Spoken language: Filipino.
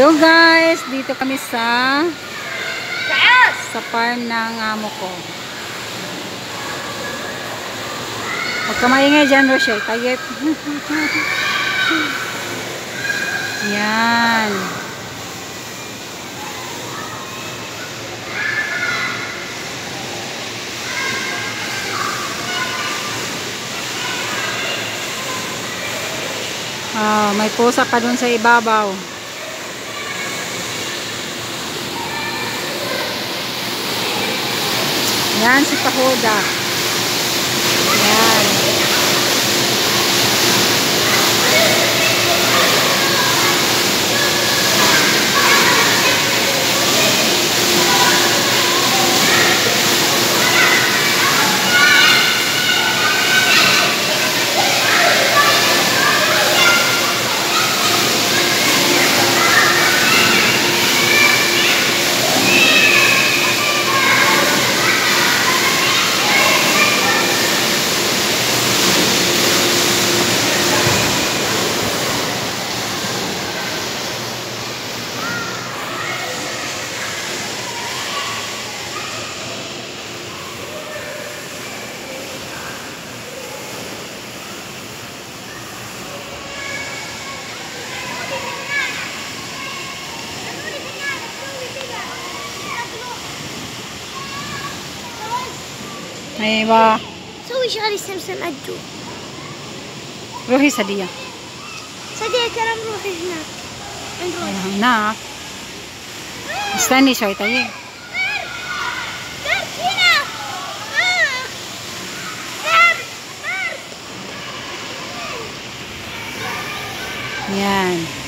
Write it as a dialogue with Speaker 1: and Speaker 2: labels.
Speaker 1: Hello guys, dito kami sa sa farm ng amo ko. Huwag ka maingay dyan, Rochelle. Tayip. Yan. Ah, may pusa pa dun sa ibabaw. Yan si Pahoda. Yan. Aywa.
Speaker 2: سوي شغلي سمسم أدو
Speaker 1: روحي سدية.
Speaker 2: صديق كلام روحي هناك عند روحي
Speaker 1: هناك. استني شوي طيب.
Speaker 2: دار